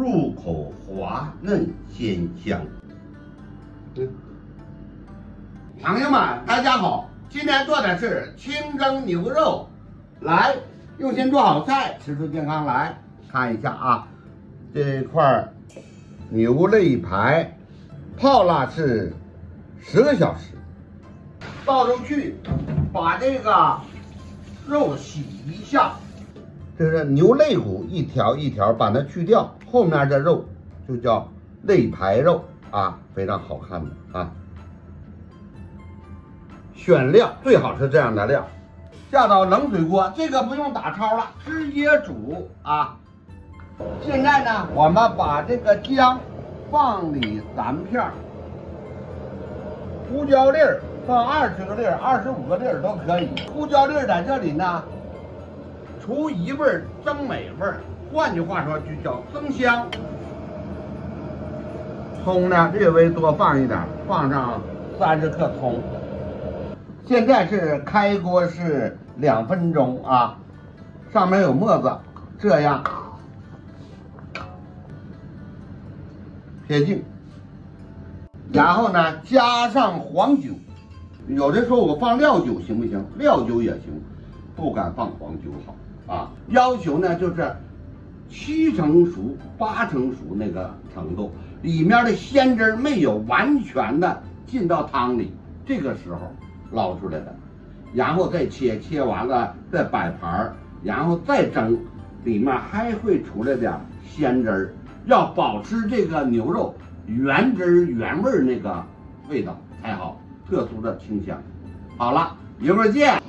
入口滑嫩鲜香。嗯，朋友们，大家好，今天做的是清蒸牛肉，来，用心做好菜，吃出健康来。看一下啊，这块牛肋排泡辣是十个小时，倒出去，把这个肉洗一下，这是牛肋骨一条一条把它去掉，后面的肉就叫肋排肉啊，非常好看的啊。选料最好是这样的料，下到冷水锅，这个不用打焯了，直接煮啊。现在呢，我们把这个姜放里三片，胡椒粒放二十个粒儿、二十五个粒都可以。胡椒粒在这里呢，除异味增美味，换句话说就叫增香。葱呢略微多放一点，放上三十克葱。现在是开锅是两分钟啊，上面有沫子，这样。撇净，然后呢，加上黄酒。有的说我放料酒行不行？料酒也行，不敢放黄酒好啊。要求呢就是七成熟、八成熟那个程度，里面的鲜汁没有完全的进到汤里，这个时候捞出来的，然后再切，切完了再摆盘儿，然后再蒸，里面还会出来点鲜汁儿。要保持这个牛肉原汁原味那个味道才好，特殊的清香。好了，一会儿见。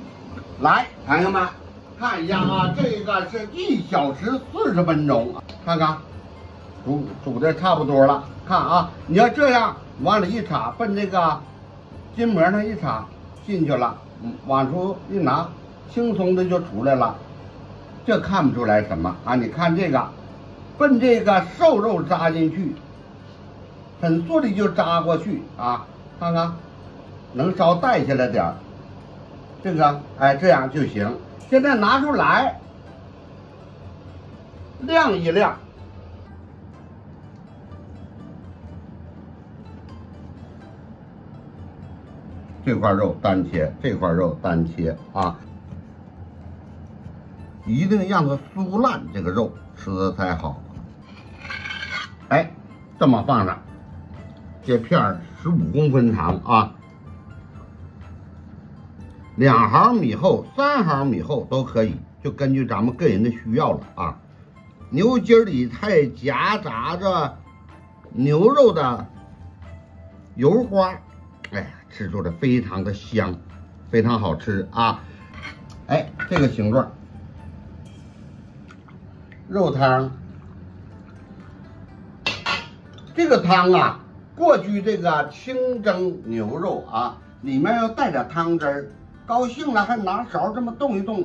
来，朋友们看一下啊，这个是一小时四十分钟，看看煮煮的差不多了。看啊，你要这样往里一插，奔这个筋膜上一插进去了，往出一拿，轻松的就出来了。这看不出来什么啊？你看这个。奔这个瘦肉扎进去，很顺利就扎过去啊！看看，能稍带下来点，这个哎这样就行。现在拿出来晾一晾，这块肉单切，这块肉单切啊！一定让它酥烂，这个肉吃的才好。哎，这么放上，这片十五公分长啊，两毫米厚、三毫米厚都可以，就根据咱们个人的需要了啊。牛筋里还夹杂着牛肉的油花，哎呀，吃出来非常的香，非常好吃啊。哎，这个形状，肉汤。这个汤啊，过去这个清蒸牛肉啊，里面要带点汤汁儿，高兴了还拿勺这么动一动，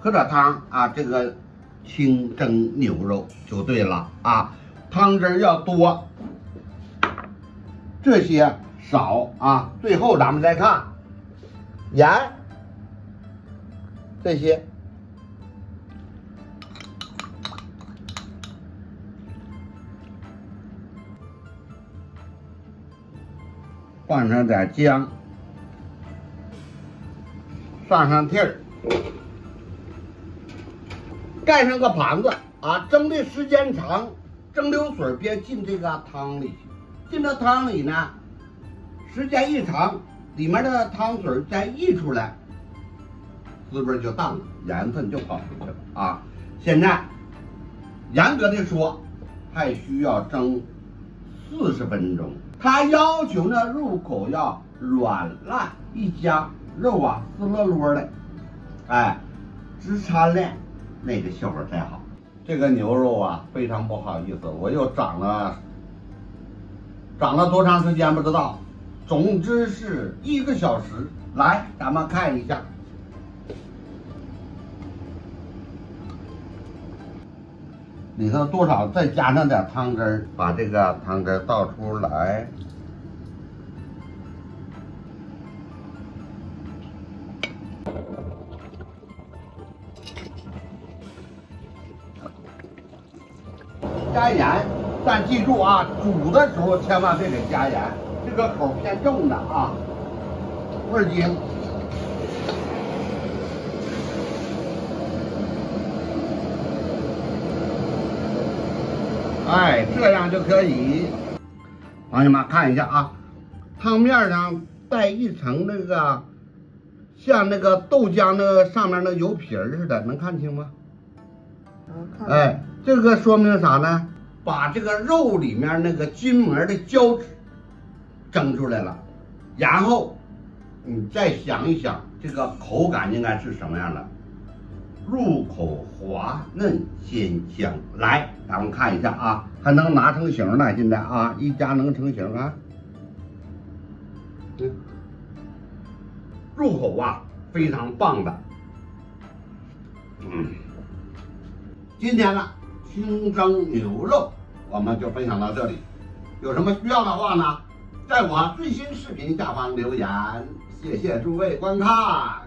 喝点汤啊，这个清蒸牛肉就对了啊，汤汁要多，这些少啊，最后咱们再看盐这些。放上点姜，上上屉儿，盖上个盘子啊！蒸的时间长，蒸馏水别进这个汤里去，进到汤里呢，时间一长，里面的汤水再溢出来，滋味就淡了，盐分就跑出去了啊！现在严格的说，还需要蒸四十分钟。他要求呢，入口要软烂，一夹肉啊湿落落的，哎，直掺的，那个效果才好。这个牛肉啊，非常不好意思，我又长了，长了多长时间不知道，总之是一个小时。来，咱们看一下。里头多少再加上点汤汁儿，把这个汤汁倒出来。加盐，但记住啊，煮的时候千万别给加盐，这个口偏重的啊，味精。哎，这样就可以。朋友们看一下啊，汤面上带一层那个，像那个豆浆那个上面那油皮儿似的，能看清吗？能看。哎，这个说明啥呢？把这个肉里面那个筋膜的胶质蒸出来了，然后你再想一想，这个口感应该是什么样的？入口滑嫩鲜香，来，咱们看一下啊，还能拿成型呢。现在啊，一夹能成型啊。嗯，入口啊，非常棒的。嗯，今天呢，清蒸牛肉我们就分享到这里。有什么需要的话呢，在我最新视频下方留言。谢谢诸位观看。